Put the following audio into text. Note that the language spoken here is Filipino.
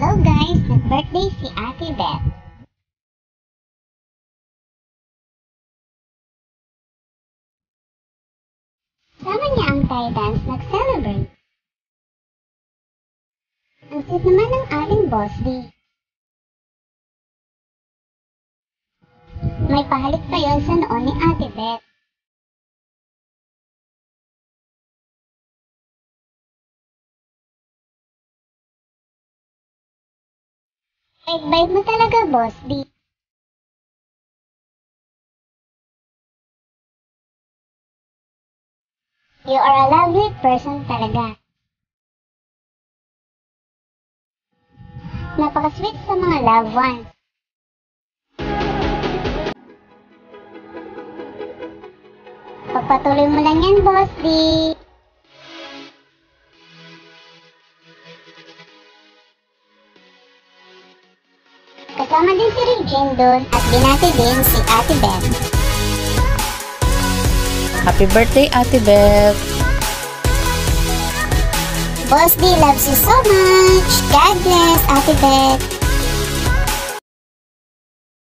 Hello guys! Nag-birthday si Ate Beth. Sama niya ang Titans nag-celebrate. Ang sweet naman ng ating boss D. May pahalik pa yon sa noon ni Ate Beth. Bait-bait mo talaga, boss D. You are a lovely person talaga. Napaka-sweet sa mga loved ones. Pagpatuloy mo lang yan, boss D. Kasama din si Regine doon at binati din si Ate Beth. Happy birthday, Ate Beth! Boss D loves you so much. God bless, Ate Beth.